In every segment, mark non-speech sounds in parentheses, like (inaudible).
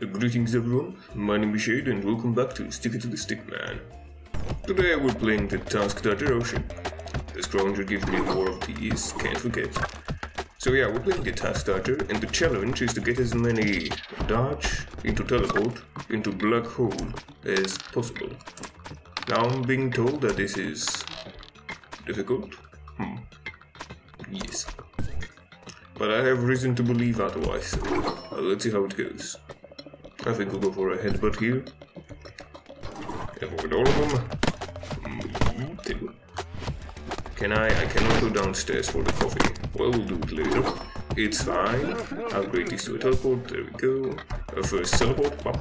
Greetings everyone, my name is Shade and welcome back to Stick It to the Stick Man. Today we're playing the Task Dodger Ocean. The Scrounger gives me more of these, can't forget. So yeah, we're playing the Task Dodger and the challenge is to get as many dodge into teleport into black hole as possible. Now I'm being told that this is difficult. Hmm. Yes. But I have reason to believe otherwise, so uh, let's see how it goes. I think we'll go for a headbutt here. Avoid all of them. Mm. Can I? I cannot go downstairs for the coffee. Well, we'll do it later. It's fine. Upgrade these to a teleport. There we go. A first teleport. Well,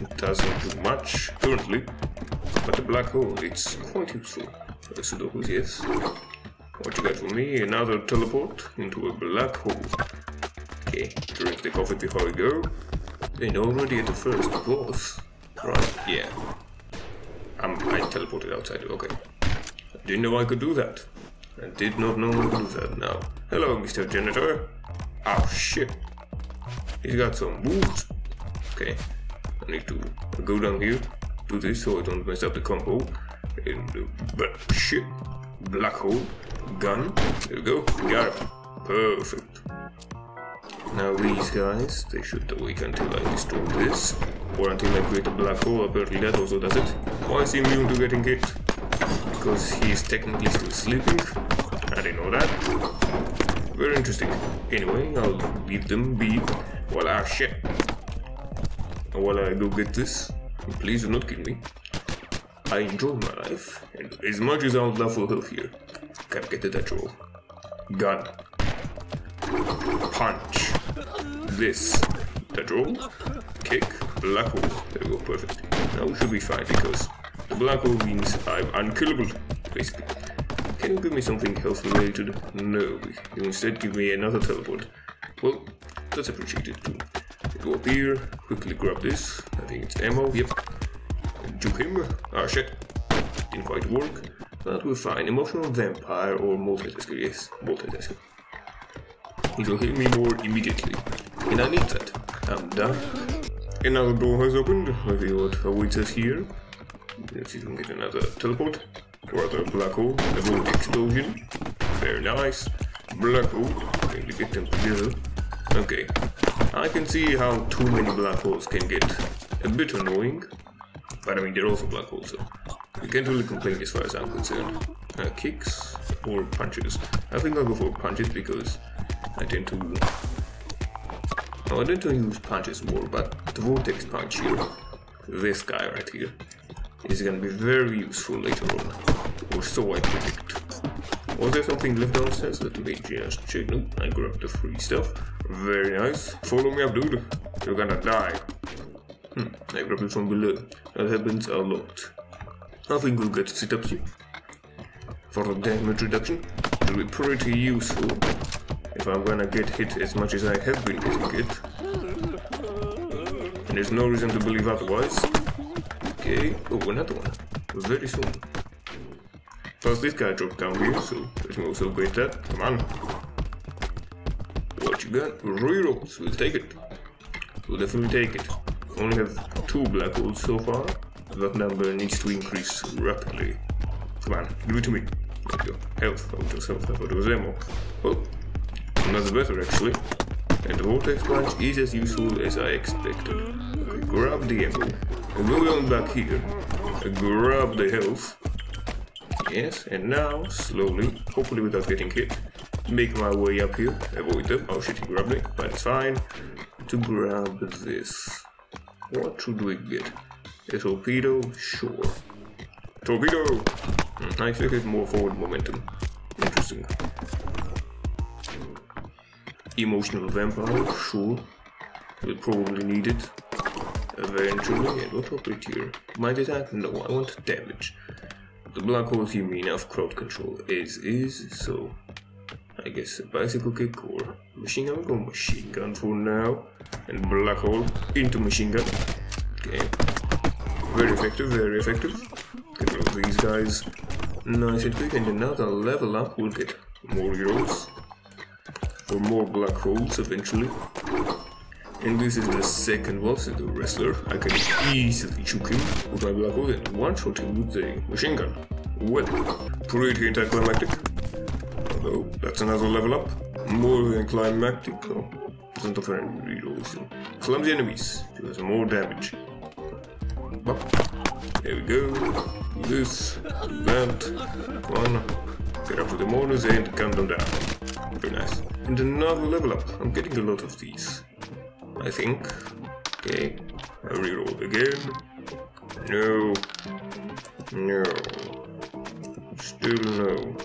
it doesn't do much currently. But the black hole, it's quite useful. Uh, Sudokus, yes. What you got for me? Another teleport into a black hole. Okay, drink the coffee before we go. And already at the first boss. Right, yeah. Um, I teleported outside, okay. I didn't know I could do that. I did not know I could do that now. Hello, Mr. Janitor. Oh, shit. He's got some moves. Okay, I need to go down here, do this so I don't mess up the combo. And, uh, but shit, black hole, gun, there we go, got it. Perfect. Now these guys, they should awake until I destroy this. Or until I create a black hole, apparently that also does it. Why is he immune to getting hit? Because he's technically still sleeping? I didn't know that. Very interesting. Anyway, I'll leave them be while I shit. While I go get this, please do not kill me. I enjoy my life, and as much as I would love for health here, can't get to that roll. Gun. Punch. This. Roll. Kick. Black hole. There we go, perfect. Now we should be fine because the black hole means I'm unkillable, basically. Can you give me something health related? No. You instead give me another teleport. Well, that's appreciated too. Go up here, quickly grab this. I think it's ammo, yep. Juke him. Ah shit. Didn't quite work. But we're fine. Emotional vampire or multitasker, yes. Multitasker. It will heal me more immediately. And I need that. I'm done. Another door has opened. See what awaits us here. Let's see if we can get another teleport. Or other black hole. Avoid explosion. Very nice. Black hole. Going to get them together. Okay. I can see how too many black holes can get a bit annoying. But I mean, they're also black holes, so you can't really complain as far as I'm concerned. Uh, kicks or punches? I think I'll go for punches because I tend to. I tend to use punches more, but the vortex punch here, this guy right here, is gonna be very useful later on. Or so I predict. Was there something left downstairs? Let me just check. Nope, I grabbed the free stuff. Very nice. Follow me up, dude. You're gonna die. Hmm, I grabbed it from below. That happens a lot. I think we'll get sit-ups here. For the damage reduction, it'll be pretty useful if I'm gonna get hit as much as I have been getting hit. And there's no reason to believe otherwise. Okay, oh, another one. Very soon. First, this guy dropped down here, so let me also get that. Come on. What you got? Rerolls. We'll take it. We'll definitely take it. Only have two black holes so far. That number needs to increase rapidly. Come on, give it to me. Health. Oh, was ammo. Well, that's better actually. And the vortex punch is as useful as I expected. Grab the ammo. And go down back here. Grab the health. Yes, and now, slowly, hopefully without getting hit, make my way up here, avoid them. Oh shit, he grabbed me, but it's fine. To grab this. What should we get? A torpedo? Sure. Torpedo! Hmm, I expected more forward momentum. Interesting. Emotional vampire? Sure. We'll probably need it. Eventually, and what will it here? Might attack? No, I want damage. The black hole you mean of crowd control is is, so I guess a bicycle kick or machine gun. Machine gun for now. And black hole into machine gun. Okay. Very effective, very effective. These guys nice and quick. And another level up, we'll get more heroes. Or more black holes eventually. And this is the second boss, the wrestler. I can easily shoot him with my black hole and one-shot him with the machine gun. Well, pretty anticlimactic. Although, that's another level up. More than climactic, though. Doesn't offer any reloads. Clumsy enemies do us more damage. Up. There we go. This, that, one. Get up to the mortars and count them down. Very nice. And another level up. I'm getting a lot of these. I think. Okay. I reroll again. No. No. Still no.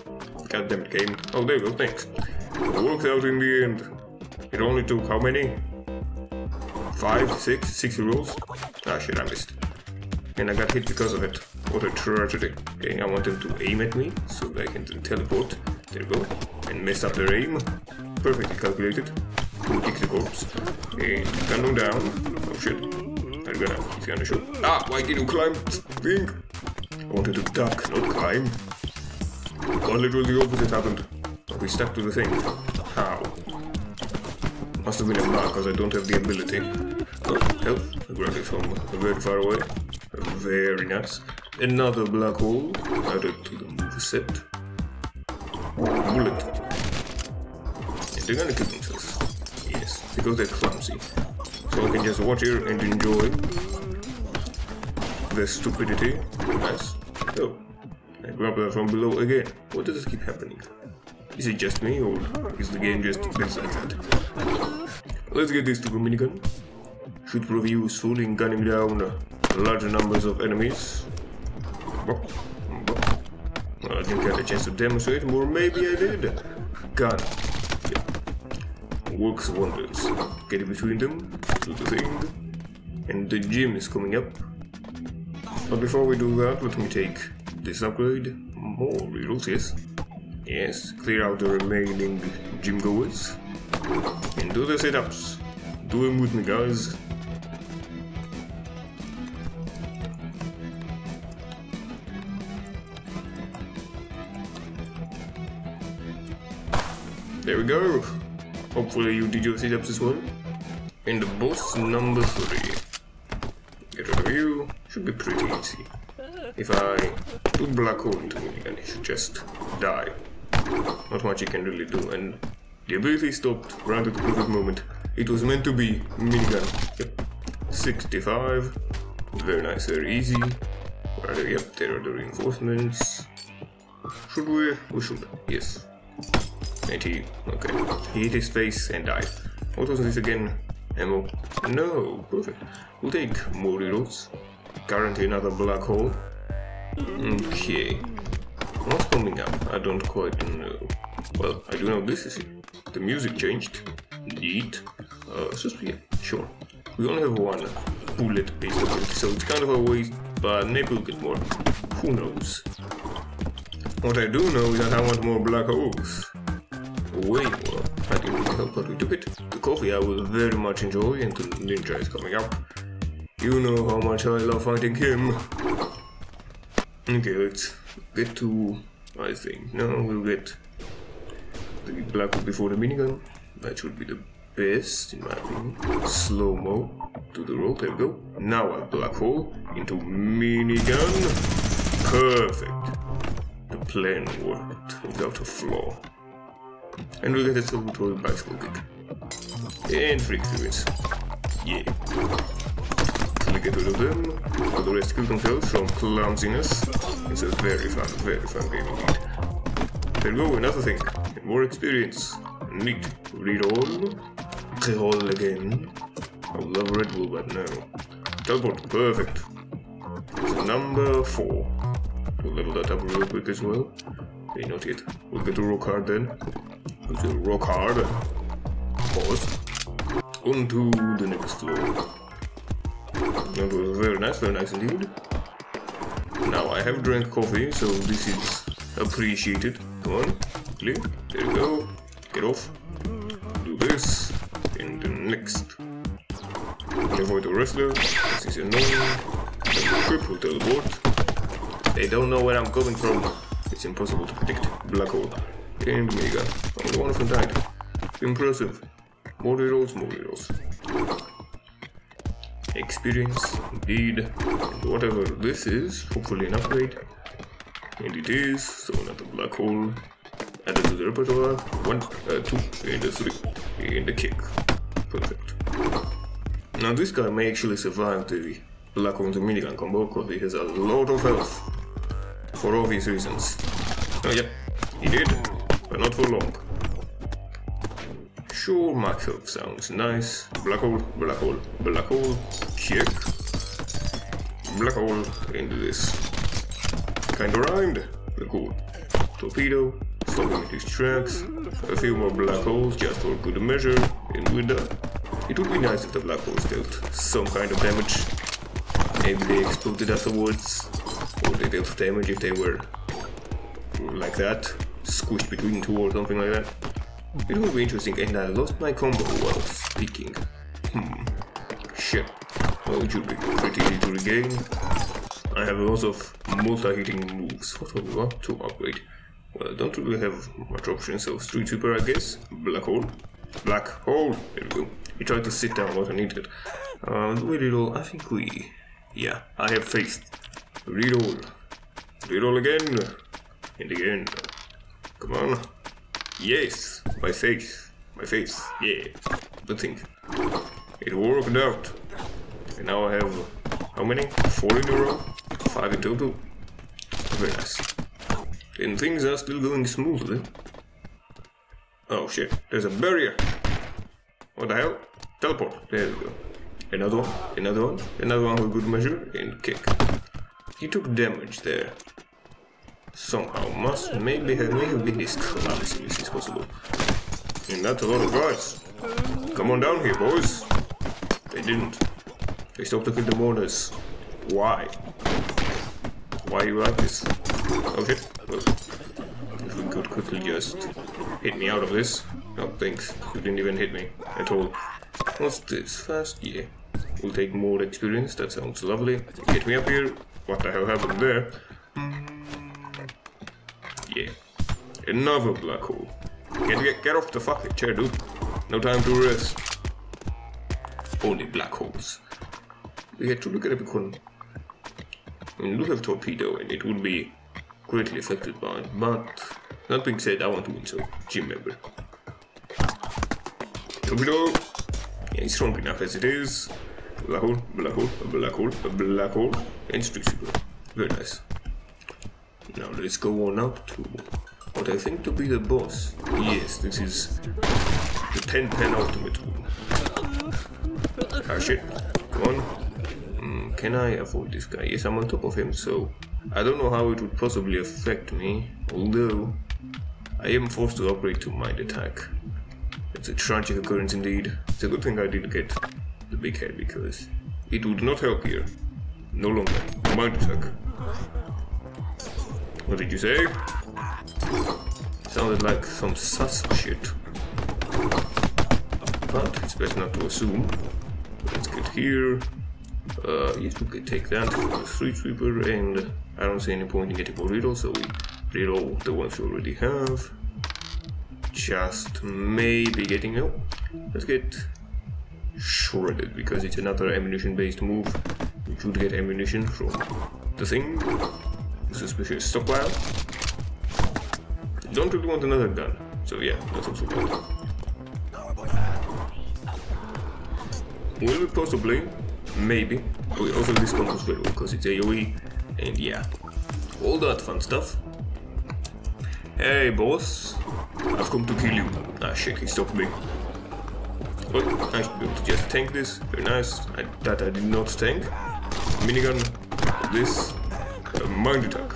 God damn it, game. Oh, there we go, thanks. It worked out in the end. It only took how many? Five, six, six rolls? Ah shit, I missed. And I got hit because of it. What a tragedy. Okay, I want them to aim at me so I can teleport. There we go. And mess up their aim. Perfectly calculated. Kick the corpse. And gun down. Oh shit. I'm gonna, he's gonna shoot. Ah, why did you climb? Think. I wanted to duck, not climb. Well, literally the opposite happened. We stuck to the thing. How? Must have been a bug because I don't have the ability. Oh, health. I grabbed it from very far away. Very nice. Another black hole added to the move set. Bullet. And they're gonna kill themselves. Yes, because they're clumsy. So I can just watch here and enjoy the stupidity. Nice. Oh, I grab that from below again. What does this keep happening? Is it just me or is the game just like that? Let's get this to minigun. Should prove useful in gunning down larger numbers of enemies. I didn't get a chance to demonstrate, or maybe I did. Gun. Yeah. Works wonders. Get in between them, do the thing. And the gym is coming up. But before we do that, let me take this upgrade. More rerolls, yes. Yes, clear out the remaining gym goers. And do the setups. Do them with me, guys. There we go. Hopefully you did your setups as well. The boss number three. Get rid of you. Should be pretty easy. If I put black hole into and he should just die. Not much he can really do and the ability stopped right at the perfect moment. It was meant to be minigun. Yep. 65. Very nice, very easy. They? Yep, there are the reinforcements. Should we? We should. Yes. 80. Okay. He hit his face and died. What was this again? Ammo? No. Perfect. We'll take more rerolls. Guarantee another black hole. Okay. What's coming up? I don't quite know. Well, I do know this is it. The music changed. Neat. Uh, so yeah, sure. We only have one bullet based ability, so it's kind of a waste, but maybe we'll get more. Who knows? What I do know is that I want more black holes. Way more. I didn't really help, but we took it. The coffee I will very much enjoy, and the ninja is coming up. You know how much I love fighting him. Okay, let's get to, I think, now we'll get the black hole before the minigun. That should be the best, in my opinion. Slow-mo to the roll, there we go. Now a black hole into minigun. Perfect. The plan worked without a flaw. And we get a celebratory bicycle kick. And free experience. Yeah. we get rid of them, for the rest kill themselves from clumsiness. It's a very fun, very fun game indeed. There we go, another thing. More experience. Neat. Read all. Reroll again. I love Red Bull, but no. Teleport, perfect. It's number four. We'll level that up real quick as well. Okay, not yet. We'll get to rock hard then. Rock hard. Pause. On to the next floor. That was very nice, very nice indeed. Now I have drank coffee, so this is appreciated. Come on, quickly. There you go. Get off. Do this. And the next. Avoid the wrestler. This is annoying. Triple teleport. They don't know where I'm coming from. It's impossible to predict. Black hole. And Mega. One of. Impressive. More rerolls, more rerolls. experience, indeed. Whatever this is, hopefully an upgrade. And it is, so another black hole added to the repertoire. One, uh, two, and a three, and a kick. Perfect. Now this guy may actually survive the black hole the minigun combo because he has a lot of health. For obvious reasons. Oh yeah, he did, but not for long. Sure, health sounds nice. Black hole, black hole, black hole, kick. Black hole into this. Kinda rhymed. Hole. Torpedo. Stop his tracks. A few more black holes just for good measure. And we're done. It would be nice if the black holes dealt some kind of damage. Maybe they exploded afterwards. Or they dealt damage if they were like that. Squished between two or something like that. It will be interesting, and I lost my combo while speaking. Hmm. Shit. Well, it should be pretty easy to regain. I have lots of multi-hitting moves. What do we want to upgrade? Well, I don't really have much options, so Street Sweeper, I guess. Black Hole. Black Hole! There we go. He tried to sit down what I needed. Um, we did. I think we... Yeah, I have faith. Reroll again. And again. Come on. Yes, my face. My face. Yeah. Good thing. It worked out. And now I have how many? Four in a row? Five in total. Very nice. And things are still going smoothly. Oh shit, there's a barrier. What the hell? Teleport. There we go. Another one, another one, another one with good measure, and kick. He took damage there somehow must maybe have (laughs) may have been oh, his clumsy if it's possible. And that's a lot of guys. Come on down here, boys. They didn't. They stopped to kill the mourners. Why? Why you like this? Shit. Well, if we could quickly just hit me out of this. No, thanks. You didn't even hit me at all. What's this? First year. We'll take more experience. That sounds lovely. Get me up here. What the hell happened there? Another black hole. Get, get, get off the fucking chair, dude. No time to rest. Only black holes. We had to look at it because I mean, look at torpedo and it would be greatly affected by it, but that being said, I want to win, so gym member. Torpedo! Yeah, he's strong enough as it is. Black hole, black hole, a black hole, a black hole, and Street Sweeper. Very nice. Now let's go on up to I think to be the boss. Yes, this is the 10 pen ultimate room. Ah shit, come on. Mm, can I avoid this guy? Yes, I'm on top of him, so I don't know how it would possibly affect me, although I am forced to upgrade to mind attack. It's a tragic occurrence indeed. It's a good thing I did get the big head because it would not help here. No longer. Mind attack. What did you say? Sounded like some sus shit. But it's best not to assume. Let's get here. Uh, yes, we could take that Street Sweeper, and I don't see any point in getting more riddles, so we all the ones we already have. Just maybe getting no. Let's get shredded because it's another ammunition-based move. We should get ammunition from the thing suspicious stockpile. Don't really want another gun, so yeah, that's also good. Will we possibly? Maybe. Okay, also this combos very well because it's AoE, and yeah, all that fun stuff. Hey boss, I've come to kill you. Ah shit, he stopped me. I should be able to just tank this. Very nice. I, that I did not tank. Minigun. This a mind.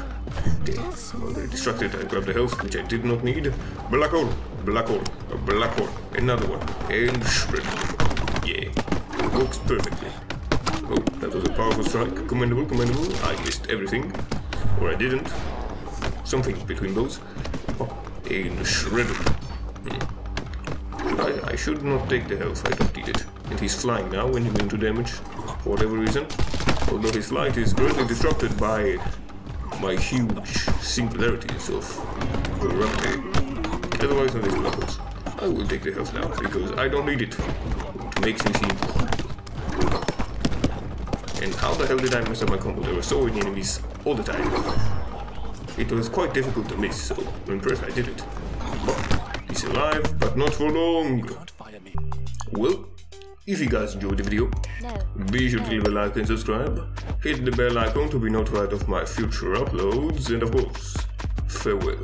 Already distracted, I grabbed the health, which I did not need. Black hole, black hole, black hole, another one, and shred. Yeah, it works perfectly. Oh, that was a powerful strike. Commendable, commendable. I missed everything. Or I didn't. Something between those. Oh, and shredded. Hmm. I, I should not take the health, I don't need it. And he's flying now when he's into damage, for whatever reason although his flight is greatly disrupted by my huge singularities of gravity, otherwise known as knuckles. I will take the health now because I don't need it. It makes me seem And how the hell did I mess up my combo? There were so many enemies all the time. It was quite difficult to miss, so I'm impressed I did it. He's alive, but not for long. Well, if you guys enjoyed the video, No. be sure to leave a like and subscribe. Hit the bell icon to be notified of my future uploads, and of course, farewell.